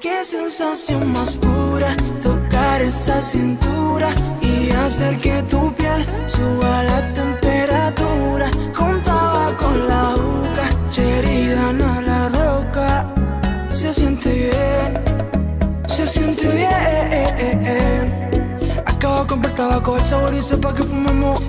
Qué sensación más pura tocar esa cintura y hacer que tu piel suba la temperatura. Contaba con la boca, cherida a la roca. Se siente bien, se siente bien. Acabo de comprar tabaco, el sabor y sepa que fumamos.